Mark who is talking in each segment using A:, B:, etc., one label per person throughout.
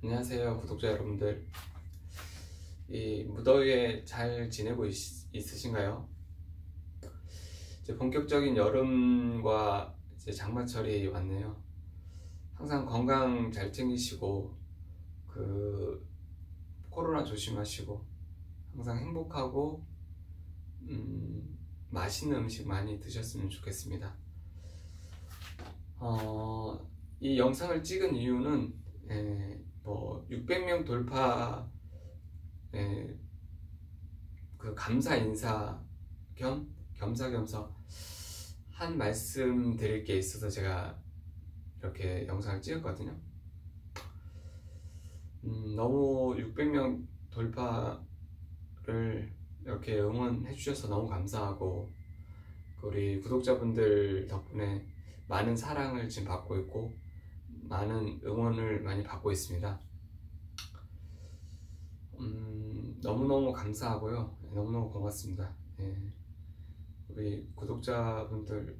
A: 안녕하세요 구독자 여러분들. 이 무더위에 잘 지내고 있, 있으신가요? 이제 본격적인 여름과 이제 장마철이 왔네요. 항상 건강 잘 챙기시고 그 코로나 조심하시고 항상 행복하고 음, 맛있는 음식 많이 드셨으면 좋겠습니다. 어, 이 영상을 찍은 이유는 에, 뭐 600명 돌파 에, 그 감사 인사 겸 겸사겸사 한 말씀 드릴 게 있어서 제가 이렇게 영상을 찍었거든요. 음, 너무 600명 돌파를 이렇게 응원해 주셔서 너무 감사하고 우리 구독자분들 덕분에 많은 사랑을 지금 받고 있고 많은 응원을 많이 받고 있습니다. 음, 너무너무 감사하고요. 너무너무 고맙습니다. 예. 우리 구독자분들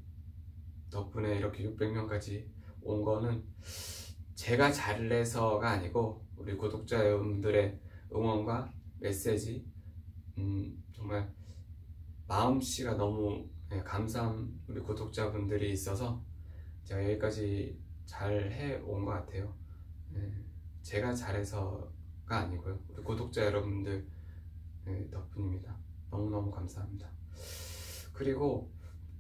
A: 덕분에 이렇게 600명까지 온 거는 제가 잘 내서가 아니고 우리 구독자 여러분들의 응원과 메시지 음, 정말 마음씨가 너무 예, 감사한 우리 구독자분들이 있어서 제가 여기까지 잘 해온 것 같아요. 예, 제가 잘해서가 아니고요. 우리 구독자 여러분들 예, 덕분입니다. 너무너무 감사합니다. 그리고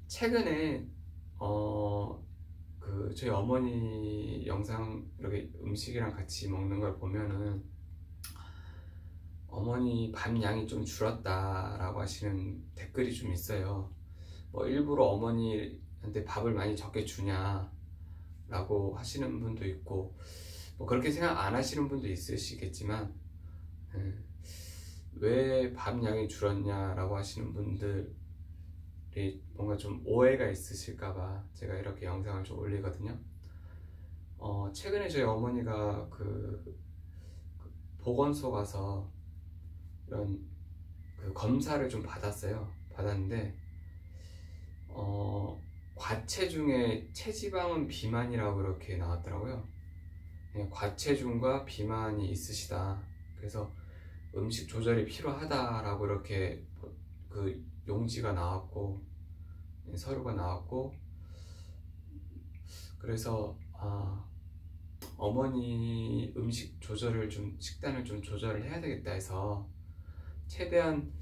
A: 최근에 어, 그 저희 어머니 영상 이렇게 음식이랑 같이 먹는 걸 보면은 어머니 밥 양이 좀 줄었다라고 하시는 댓글이 좀 있어요. 뭐 일부러 어머니한테 밥을 많이 적게 주냐 라고 하시는 분도 있고 뭐 그렇게 생각 안 하시는 분도 있으시겠지만 예, 왜밥 양이 줄었냐 라고 하시는 분들이 뭔가 좀 오해가 있으실까봐 제가 이렇게 영상을 좀 올리거든요. 어, 최근에 저희 어머니가 그, 그 보건소 가서 이런 그 검사를 좀 받았어요. 받았는데 어, 과체중에 체지방은 비만이라고 그렇게 나왔더라고요. 네, 과체중과 비만이 있으시다. 그래서 음식 조절이 필요하다라고 이렇게 그 용지가 나왔고 네, 서류가 나왔고 그래서 아, 어머니 음식 조절을 좀 식단을 좀 조절을 해야 되겠다 해서 최대한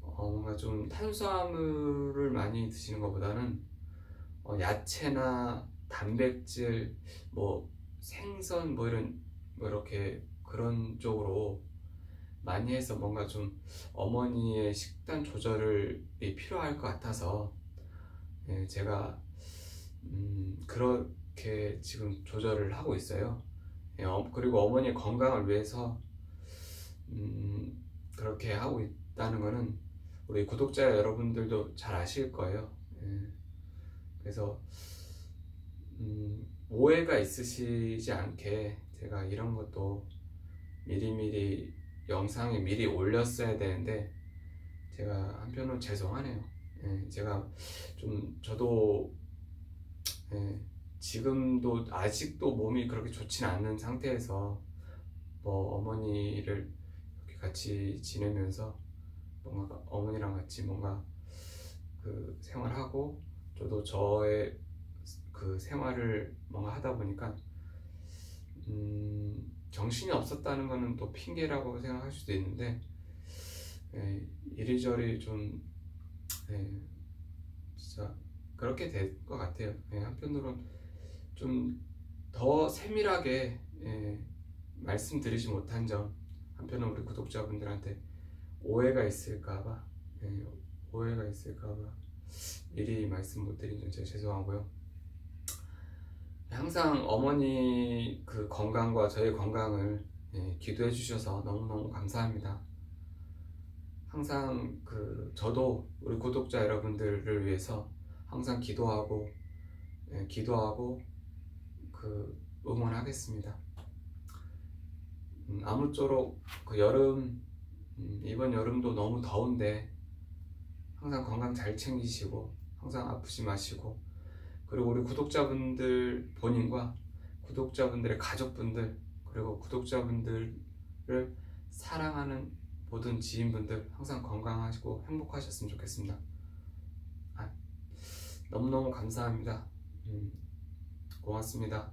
A: 어, 뭔가 좀 탄수화물을 많이 드시는 것보다는 어, 야채나 단백질, 뭐 생선 뭐 이런 뭐 이렇게 그런 쪽으로 많이 해서 뭔가 좀 어머니의 식단 조절이 필요할 것 같아서 예, 제가 음, 그렇게 지금 조절을 하고 있어요. 예, 어, 그리고 어머니의 건강을 위해서 음, 그렇게 하고 있다는 거는 우리 구독자 여러분들도 잘 아실 거예요. 예. 그래서 음, 오해가 있으시지 않게 제가 이런 것도 미리미리 영상에 미리 올렸어야 되는데 제가 한편으로 죄송하네요. 예, 제가 좀 저도 예, 지금도 아직도 몸이 그렇게 좋지 않은 상태에서 뭐 어머니를 이렇게 같이 지내면서 뭔가 어머니랑 같이 뭔가 그 생활하고 저도 저의 그 생활을 뭔가 하다 보니까 음 정신이 없었다는 거는 또 핑계라고 생각할 수도 있는데 예, 이리저리 좀 예, 진짜 그렇게 될 것 같아요. 예, 한편으로는 좀더 세밀하게 예, 말씀드리지 못한 점 한편은 우리 구독자분들한테 오해가 있을까봐 예, 오해가 있을까봐 미리 말씀 못 드린 점 제가 죄송하고요. 항상 어머니 그 건강과 저의 건강을 예, 기도해 주셔서 너무너무 감사합니다. 항상 그 저도 우리 구독자 여러분들을 위해서 항상 기도하고 예, 기도하고 그 응원하겠습니다. 음, 아무쪼록 그 여름 음, 이번 여름도 너무 더운데 항상 건강 잘 챙기시고 항상 아프지 마시고 그리고 우리 구독자분들 본인과 구독자분들의 가족분들 그리고 구독자분들을 사랑하는 모든 지인분들 항상 건강하시고 행복하셨으면 좋겠습니다. 아, 너무너무 감사합니다. 음, 고맙습니다.